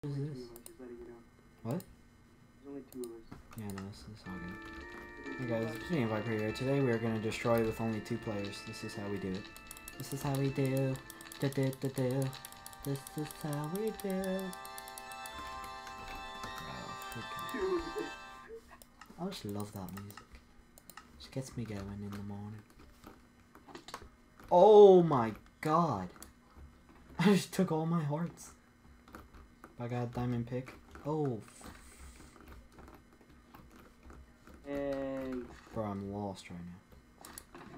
What is Only this? us, just letting you know. What? There's only two of us. Yeah, no, this is all good. Hey guys, Obsidian Viper here. Today we are going to destroy with only two players. This is how we do it. This is how we do. Do do do do. This is how we do. Wow, oh, freaking- I just love that music. Just gets me going in the morning. Oh my god! I just took all my hearts. I got a diamond pick. Oh, Hey. bro, I'm lost right now.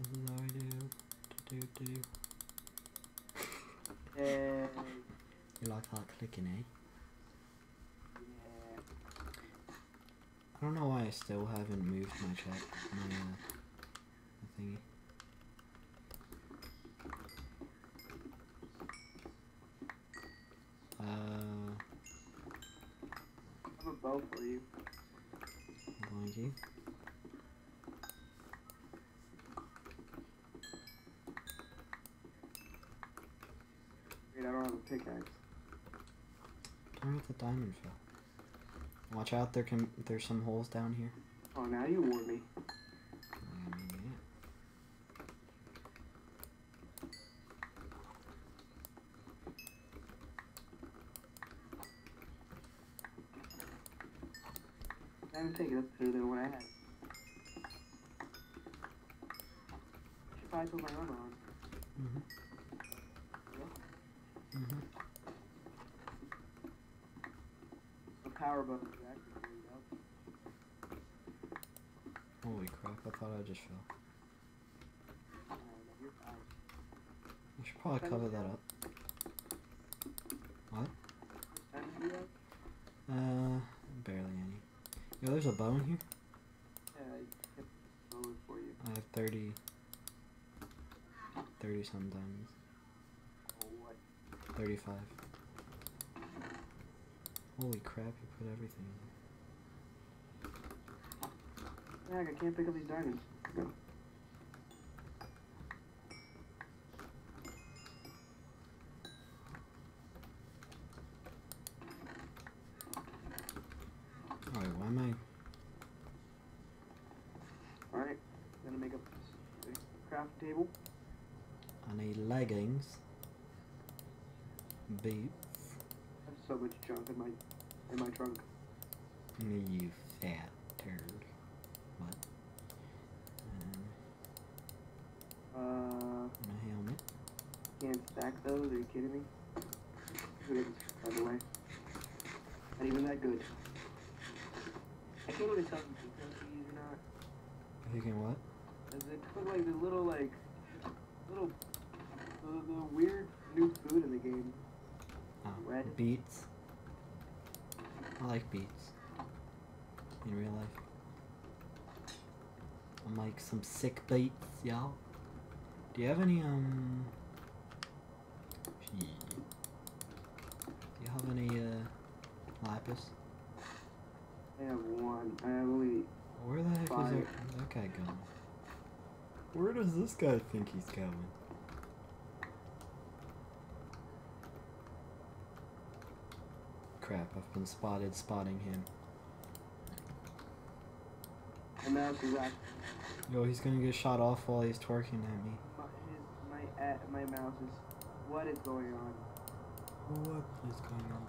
Is how I do. Do do do. Hey. You like that clicking, eh? Yeah. I don't know why I still haven't moved my chat. My uh, thingy. Uh, I have a bow for you. thank you. Wait, I don't have a pickaxe. Turn off the diamond fell. Watch out, there can there's some holes down here. Oh, now you warn me. I mean, yeah. Diamond pick, that's better than what I had. Should probably put my armor on. Mhm. Mhm. The power button is really up. Holy crap! I thought I just fell. You're. I should probably cover that up. What? Which time do you have? Uh, barely any. Yo, there's a bow in here. Yeah, I kept for you. I have 30, 30 some diamonds. Oh, what? 35. Holy crap, you put everything in. Heck, I can't pick up these diamonds. No. Alright, why am Alright, gonna make a craft table. I... I need leggings. Beef. So much junk in my in my trunk. You fat turd. What? Uh, and a helmet. can't stack those. Are you kidding me? By the way? Not even that good. I can't even tell if it's cookies or not. You can what? Does it put like the little like little the, the weird new food in the game? Beets. I like beets. In real life. I'm like some sick beets, y'all. Do you have any, um... Do you have any, uh, lapis? I have one. I have only Where the heck is Five. there, that guy going? Where does this guy think he's going? Crap, I've been spotted spotting him. the mouse is actually Yo, he's gonna get shot off while he's twerking at me. my his, my uh, my mouse is what is going on? What is going on?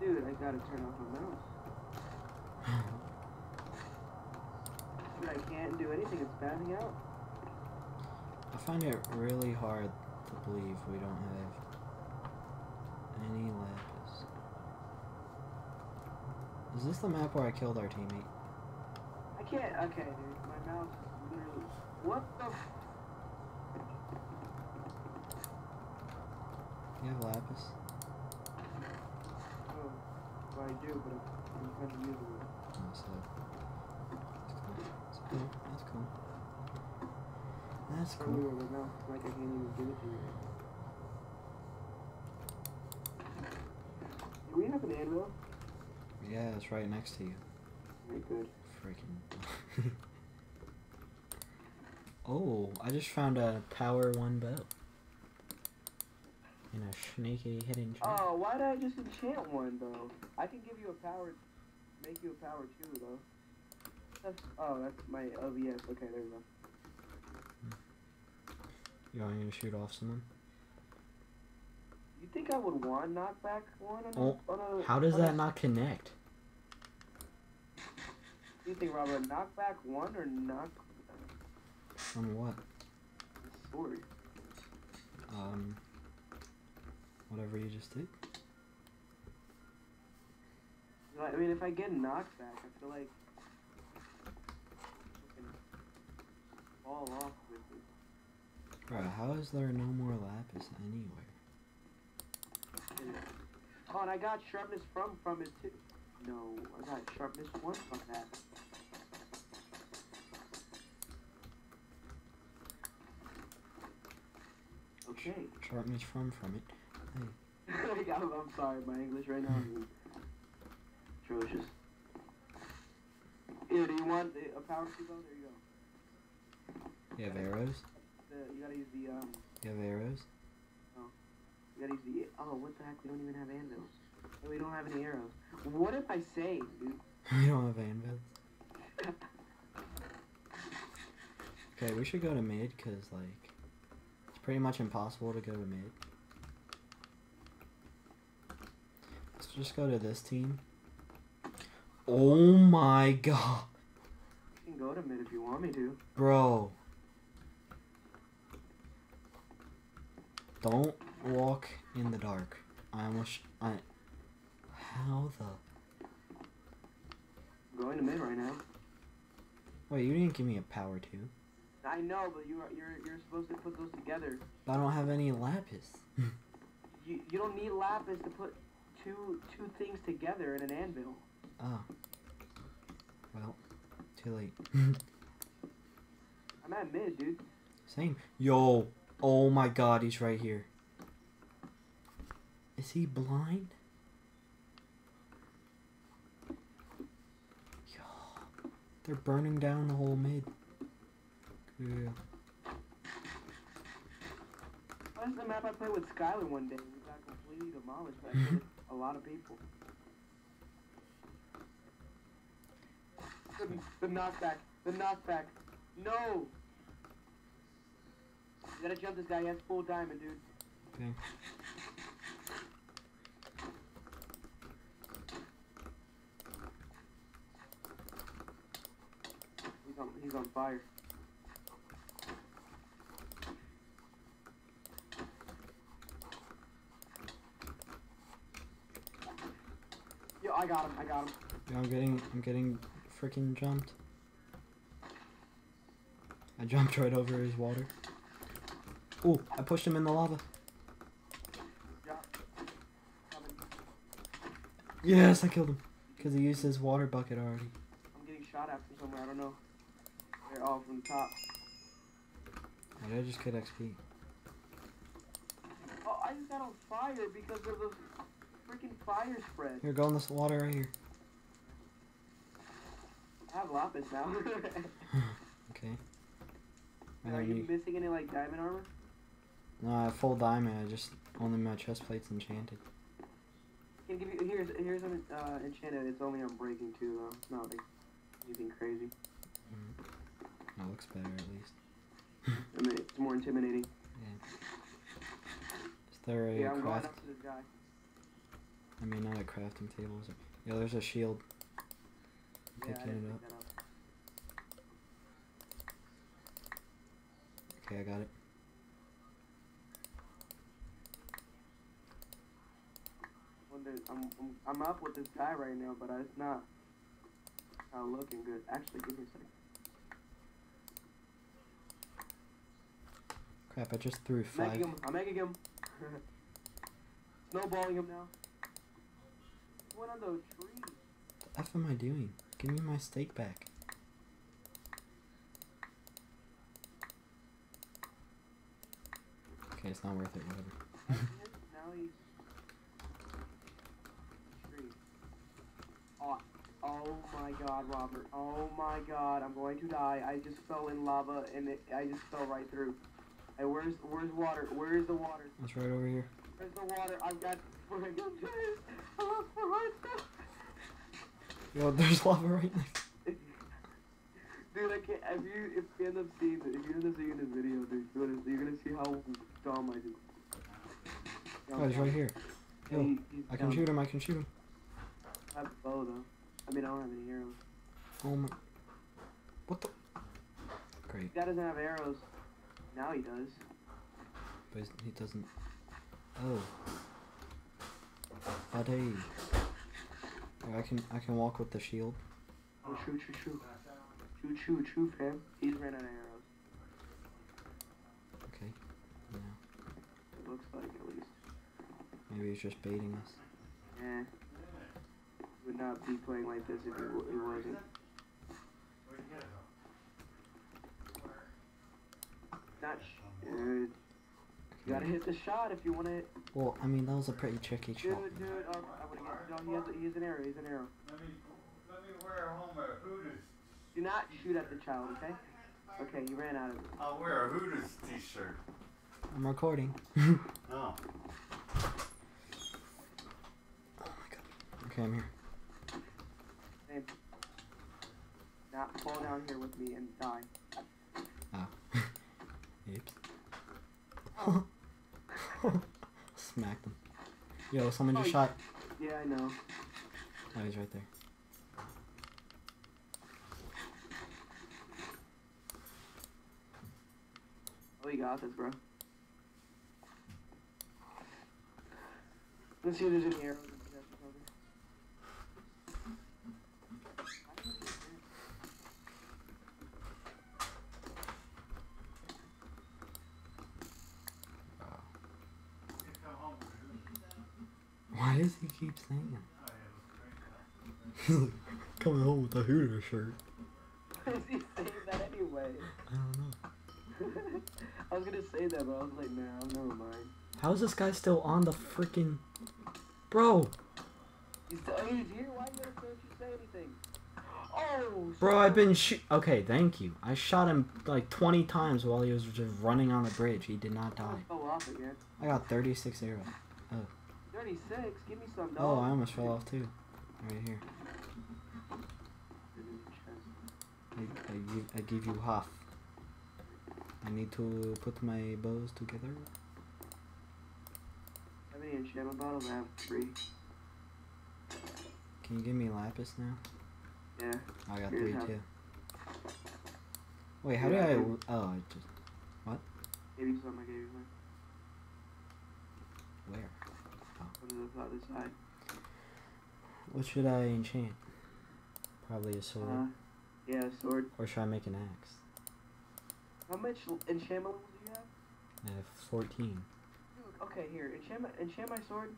Dude, I gotta turn off my mouse. Dude, I can't do anything. It's spazzing out. I find it really hard to believe we don't have any lapis. Is this the map where I killed our teammate? I can't. Okay, dude. My mouse is literally. What the? F- You have lapis? oh, well, I do, but I'm, kind of using it. Oh, so that's cool. That's cool. That's cool. weird, my mouse is like I can't even give it to you. Do we have an anvil? Yeah, it's right next to you. Very good. Freaking. oh, I just found a power one bow. In a sneaky hidden trap. Oh, why did I just enchant one though? I can give you a power, make you a power two though. That's, oh, that's my OBS. Okay, there we go. You want me to shoot off someone? You think I would want knockback one on, Well, a, oh, on a? How does on a- that not connect? Do you think Robert knockback one or knock From what? sword? Um. Whatever you just did. I mean, if I get knockback, I feel like I can fall off with it. Bro, how is there no more lapis anywhere? Oh, and I got sharpness from from it too. No, I got sharpness one from that. Okay. Sharpness from from it. I'm, I'm sorry, my English right now is atrocious. Here, do you want the- a power bow? There you go. You have arrows? The, you gotta use the um. You have arrows? Oh. You gotta use the. Oh, what the heck? We don't even have anvils. We don't have any arrows. What if I save, dude? we don't have anvils. Okay, we should go to mid, cause like, it's pretty much impossible to go to mid. Let's just go to this team. Oh my god, You can go to mid if you want me to. bro. Don't walk in the dark. I almost, I, how the, I'm going to mid right now. wait, you didn't give me a power two. I know, but you are you're you're supposed to put those together. But I don't have any lapis. You you don't need lapis to put two two things together in an anvil. Oh. Well, too late. I'm at mid, dude. Same. Yo. Oh my god, he's right here. Is he blind? Yo. They're burning down the whole mid. Yeah. That's the map I played with Skylar one day. We got completely demolished by a lot of people. The, the knockback. The knockback. No! You gotta jump this guy. He has full diamond, dude. Okay. He's on, he's on fire. Yo, I got him. I got him. Yeah, I'm getting I'm getting freaking jumped. I jumped right over his water. Oh, I pushed him in the lava. Yeah. Yes, I killed him. Because he used his water bucket already. I'm getting shot at from somewhere. I don't know. All from the top. Did I just get XP? Oh, I just got on fire because of the freaking fire spread. Here, go in this water right here. I have lapis now. Okay. I Are you missing any like diamond armor? No, I have full diamond. I just only my chest plate's enchanted. Can give you here's here's an uh, enchanted. It's only on breaking too though. It's not like anything crazy. That looks better at least. I mean, it's more intimidating. Yeah. Is there a yeah, I'm going craft? up to this guy. I mean, not a crafting table. Is it? Yeah, there's a shield. Yeah, I Picking didn't it up. up. Okay, I got it. I'm, I'm I'm up with this guy right now, but it's not not looking good. Actually, give me a second. Crap! I just threw five. him. I'm making him. Snowballing him now. What on the tree? The f am I doing? Give me my steak back. Okay, it's not worth it. Whatever. now he's tree. Oh, oh my God, Robert. Oh my God, I'm going to die. I just fell in lava and it, I just fell right through. Hey, where's where's water? Where is the water? It's right over here. There's the water. I've got good tires. I lost hearts now. Yo, there's lava right next. Dude, I can't. If you if you end up seeing it, if you end up seeing this video, dude, you're gonna you're gonna see how dumb I do. Oh, he's right here. Yo, he- he's I can dumb. shoot him. I can shoot him. I have a bow though. I mean, I don't have any arrows. Oh my. What the? Great. Guy doesn't have arrows. Now he does. But he doesn't. Oh. Buddy. Yeah, I can I can walk with the shield. Oh, shoot, shoot, shoot. Shoot, shoot, shoot, fam. He's ran out of arrows. Okay. Yeah. It looks like at least. Maybe he's just baiting us. Eh. Would not be playing like this if it, w- it wasn't. Not sh- uh, you gotta hit the shot if you want to. Well, I mean that was a pretty tricky Dude, shot. dude, oh, I wanna get, no, he has, a, he has an arrow, he's an arrow. Let me, let me wear home a Hooters. Do not shoot at the child, okay? Okay, you ran out of it. I'll wear a Hooters t-shirt. I'm recording. Oh. Oh my god. Okay, I'm here. Same. Not fall down here with me and die. Smacked him. Yo, someone just Oh, shot. Yeah, I know. Oh, he's right there. Oh, you got this, bro. Let's see if there's any arrows in the chest or something. come home with Hooters. Why does he keep saying Oh, yeah, that? Coming home with a Hooter shirt. Why is he saying that anyway? I don't know. I was gonna say that, but I was like, nah, never mind. How is this guy still on the freaking. Bro! He's, oh, he's here? Why don't you say anything? Oh, Bro, I've been shoot. Okay, thank you. I shot him like 20 times while he was just running on the bridge. He did not die. Oh, fell off again. I got 36 arrows. Oh. 36, give me some, Oh. I almost fell off too. Right here. I, I, give, I give you half. I need to put my bows together. How many enchantment bottles? I have three. Can you give me lapis now? Yeah. I got Here's three half. too. Wait, how do Yeah, I? I- Oh, I just Gave you some, I gave you where? To the other side. What should I enchant? Probably a sword, Uh, yeah, sword. or should I make an axe? How much enchantment levels do you have? I have 14. Dude, okay, here. Enchant my, enchant my sword.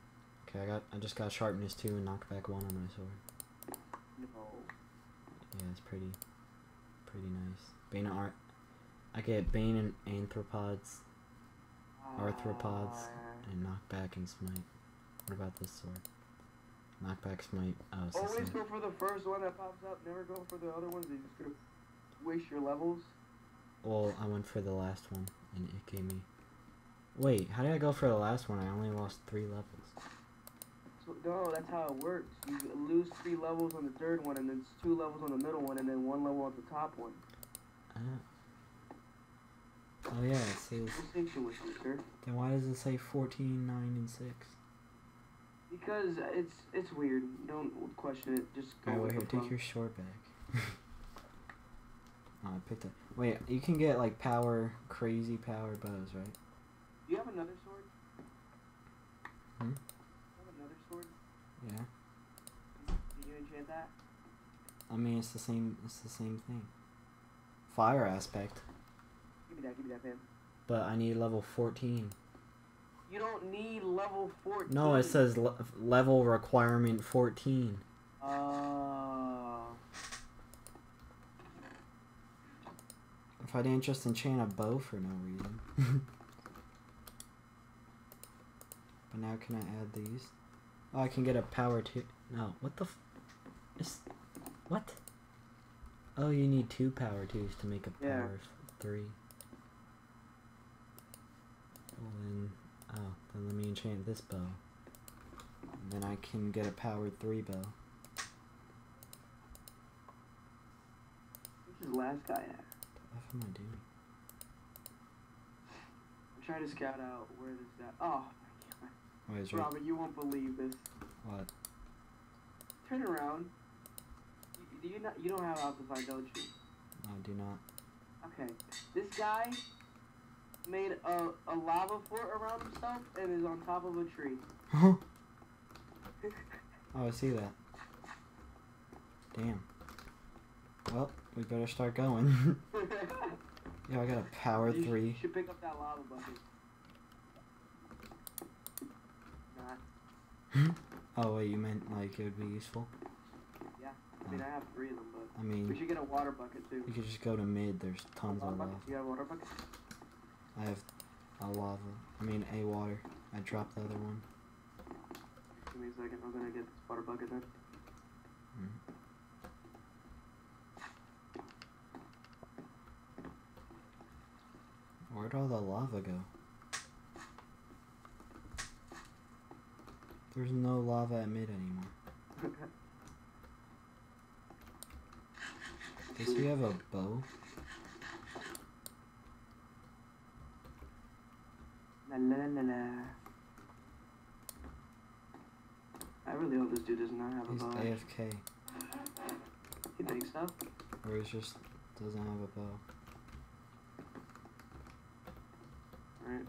Okay, I got. I just got sharpness two and knockback one on my sword. No. Yeah, it's pretty, pretty nice. Bane art. I get Bane and Anthropods Arthropods. Ah. and knockback and smite. What about this sword? Knockback, smite. Oh, uh, Always go for the first one that pops up. Never go for the other ones. You're just gonna waste your levels. Well, I went for the last one, and it gave me. Wait, how did I go for the last one? I only lost three levels. So, no, that's how it works. You lose three levels on the third one, and then it's two levels on the middle one, and then one level on the top one. Don't. Oh yeah, it says. Distinction with you, sir. Then why does it say 14, 9, and 6? Because it's it's weird. Don't question it. Just go wait here, take your sword back. oh, I picked it. Wait, you can get like power, crazy power bows, right? Do you have another sword? Hmm? You have another sword? Yeah. Did you enchant that? I mean, it's the same. It's the same thing. Fire aspect, Give me that. Give me that, man. but I need level 14. You don't need level 14. No, it says le- level requirement 14. Uh, If I didn't just enchant a bow for no reason. but now can I add these? Oh, I can get a power two. No, what the? F- is what? Oh, you need two power twos to make a Yeah. power three. Well then, Oh, then let me enchant this bow. And then I can get a powered three bow. Where's this last guy at? What the F am I doing? I'm trying to scout out where this guy. Oh my Wait, is god, right? Robert, you won't believe this. What? Turn around. You, do you not? You don't have Optify, don't you? I do not. Okay. This guy made a, a lava fort around himself and is on top of a tree. oh, I see that. Damn. Well, we better start going. yeah, I got a power you three. should pick up that lava bucket. Not. Oh wait, you meant like it would be useful? Yeah, I mean, oh. I have three of them, but I we should get a water bucket too. you could just go to mid. There's tons of lava. You got a water bucket? I have a lava. I mean, a water. I dropped the other one. Give me a second. I'm gonna get this water bucket then. Mm-hmm. Where'd all the lava go? There's no lava at mid anymore. Does he have a bow? La la la la la. I really hope this dude does not have a bow. He's. AFK. You think so? Or he just doesn't have a bow. Alright.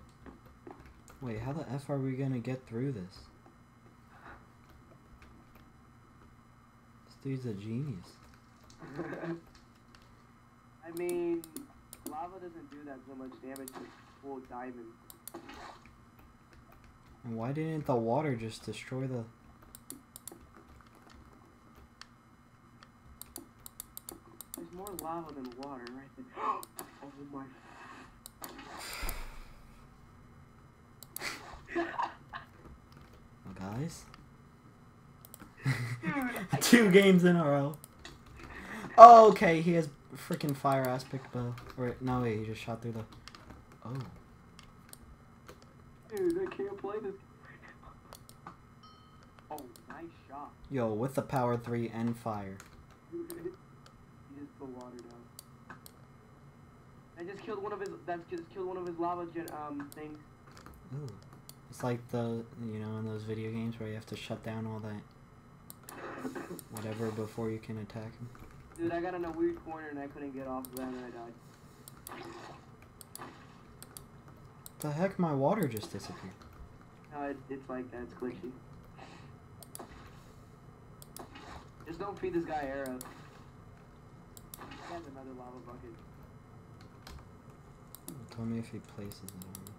Wait, how the F are we gonna get through this? This dude's a genius. I mean, lava doesn't do that so much damage to full diamond. And why didn't the water just destroy the... There's more lava than water right there. oh my. Oh, guys? Dude, Two games in a row. Oh, okay, he has freaking fire aspect bow. Or, no, wait, he just shot through the... Oh. Dude, I can't play this. Oh, nice shot. Yo, with the power 3 and fire. he just put water down. I just killed one of his. That's just killed one of his lava gen, um things. Ooh. It's like the, you know, in those video games where you have to shut down all that whatever before you can attack him. Dude, I got in a weird corner and I couldn't get off of that and I died. The heck, my water just disappeared. No, it's like that. It's glitchy. Just don't feed this guy arrows. He has another lava bucket. Tell me if he places it on me.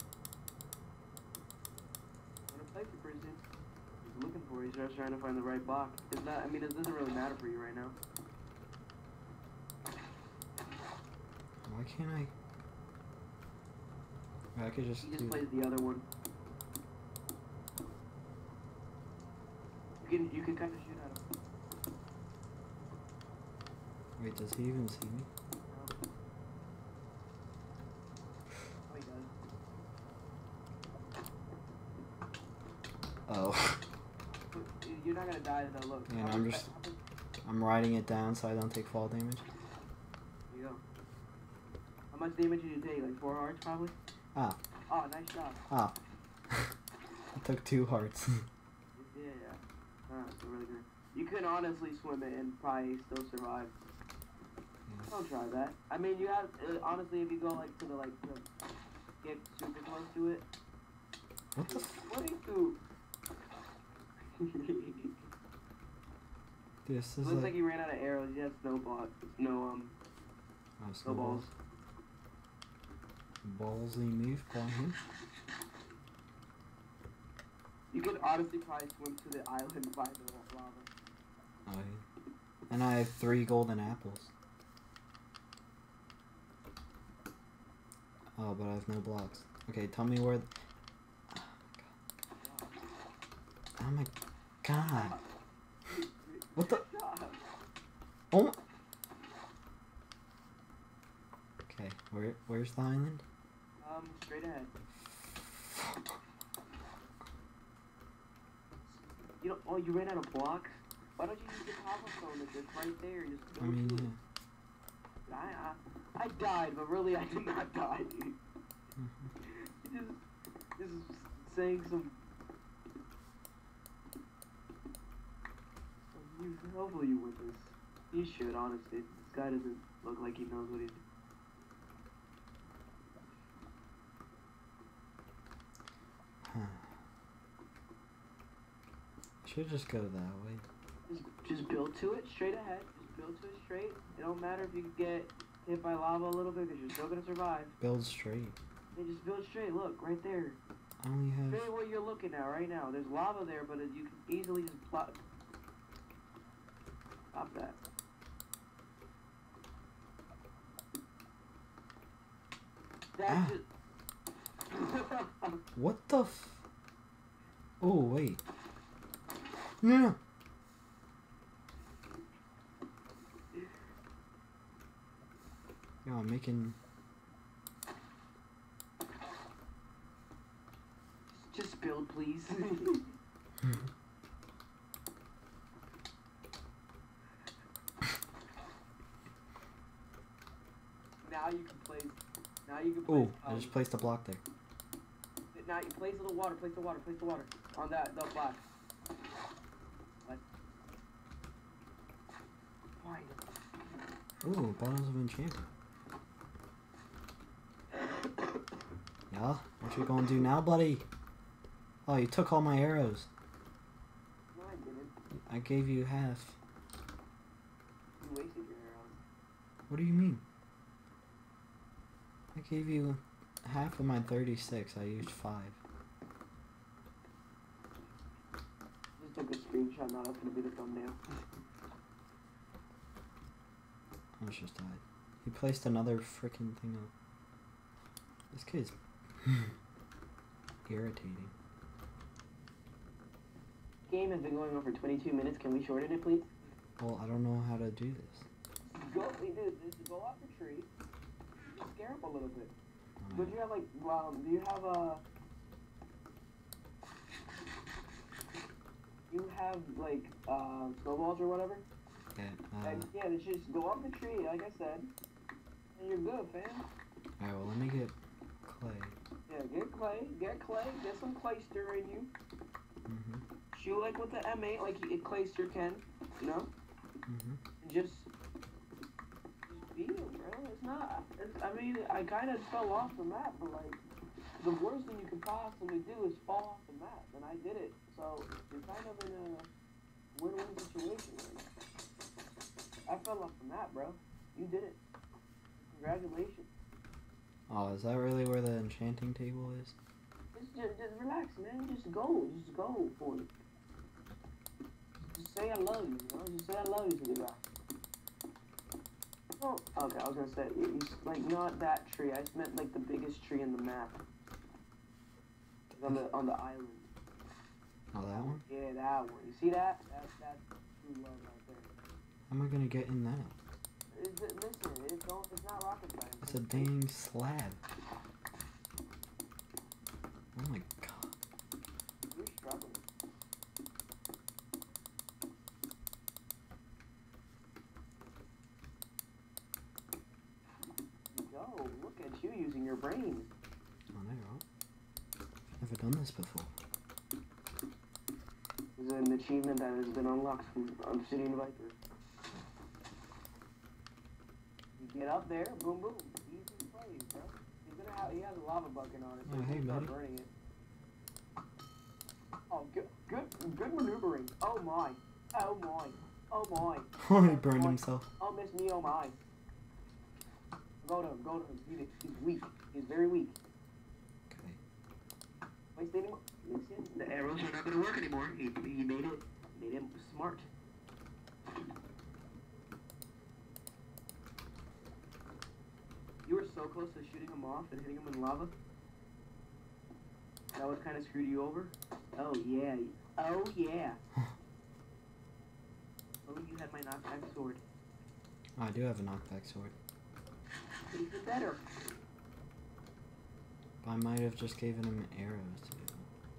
I'm gonna it pretty soon. He's looking for it. He's just trying to find the right block. It's not. I mean, it doesn't really matter for you right now. Why can't I? I could just He do just plays the other one. You can you can kind of shoot at him. Wait, does he even see me? Oh, he does. Oh. You're not gonna die though. Look. Yeah, I'm just- I'm riding it down so I don't take fall damage. There you go. How much damage did you take? Like four hearts, probably. Ah. Oh, nice shot. Ah. I took two hearts. Yeah, yeah. Ah, that's really good. You could honestly swim it and probably still survive. Don't try that. I mean, you have uh, honestly, if you go like to the like to get super close to it. what the? What do you this is Looks like, like he ran out of arrows. He has snowball, no um, oh, snowballs. snowballs. Ballsy move by him. You could honestly probably swim to the island by the lava. Oh. And I have three golden apples. Oh, but I have no blocks. Okay, tell me where. Oh my god. What the? Oh. my- Okay, where where's the island? Um, straight ahead. You do oh, you ran out of blocks? Why don't you use the phone that's just right there? Just go I mean, yeah. it. I, I, I died, but really I did not die. just, just saying some... Hopefully you win this. You should, honestly. This guy doesn't look like he knows what he's doing. Should just go that way. Just, just build to it straight ahead. Just build to it straight. It don't matter if you get hit by lava a little bit because you're still gonna survive. Build straight. They just build straight. Look, right there. I only have. Really what you're looking at right now. There's lava there, but it, you can easily just plot. Stop that. That Ah. just. What the f? Oh wait. No. no. Yo, I'm making. just build, please. now you can place. Now you can place. Oh, I um, just placed a block there. Now you place the water. Place the water. Place the water on that the block. What? Why? Ooh, bottles of enchanting. Yeah, what you gonna do now, buddy? Oh, you took all my arrows. No, I didn't. I gave you half. You wasted your arrows. What do you mean? I gave you half of my 36. I used five. Just took a screenshot. That's gonna be the thumbnail. Almost just died. He placed another freaking thing up. This kid's irritating. Game has been going on for 22 minutes. Can we shorten it, please? Well, I don't know how to do this. Go, hey, dude, just go off the tree. Just scare him a little bit. Um, Would you have like, um, do you have a? You have like uh, snowballs or whatever? Yeah, uh, And, yeah, it's just go up the tree, like I said, and you're good, fam. Alright, well, let me get clay. Yeah, get clay, get clay, get some clay stir in you. hmm Shoot like with the M8, like a clay stir can, you know? hmm just, just him, bro. It's not. It's, I mean, I kind of fell off the map, but like, the worst thing you could possibly do is fall off the map, and I did it. So you're kind of in a win-win situation. Like, I fell off the map, bro. You did it. Congratulations. Oh, is that really where the enchanting table is? Just, just, just relax, man. Just go. Just go for it. Just say I love you, you know? Just say I love you to the guy. Oh, okay, I was gonna say, like, not that tree. I just meant, like, the biggest tree in the map. On the, on the island. Oh, that one? Yeah, that one. You see that? That's, that's true love right there. How am I gonna get in that? Is it, listen, it's, don't, it's not rocket science. It's a dang slab. Oh my god. You're struggling. Go. Look at you using your brain. Oh, there you go. Never done this before. This is an achievement that has been unlocked from Obsidian Viper. You get up there, boom, boom. Easy plays, bro. He's gonna have, he has a lava bucket on it, so Oh, he's hey, gonna burning it. Oh, good, good, good maneuvering. Oh my. Oh my. Oh my. Oh, he oh, burned himself. Oh, Miss me, oh my. Go to him, go to him. He's, he's weak. He's very weak. Okay. Waste any more. Listen, the arrows are not gonna work anymore. He, he made it, made him smart. You were so close to shooting him off and hitting him in lava. That was kind of screwed you over. Oh yeah. Oh yeah. oh, you had my knockback sword. Oh, I do have a knockback sword. Even better. I might have just given him arrows.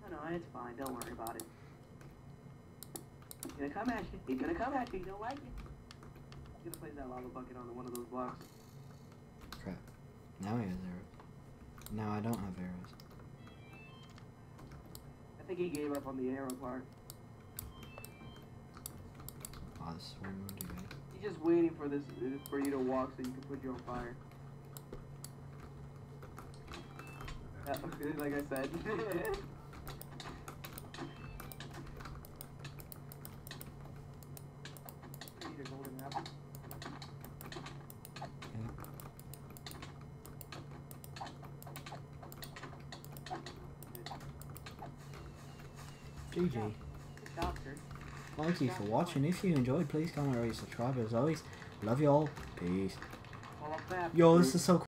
No, no, it's fine. Don't worry about it. He's gonna come at you. He's gonna come at you. You don't like it. He's gonna place that lava bucket on one of those blocks. Crap. Now he has arrows. Now I don't have arrows. I think he gave up on the arrow part. Oh, this is where we would do guys. He's just waiting for this uh, for you to walk so you can put your own fire. Like I said. Need a golden apple. GG. Good job, sir. Thank you for watching. If you enjoyed, please comment, rate, subscribe. As always, love you all. Peace. Fall off that. Yo, this is so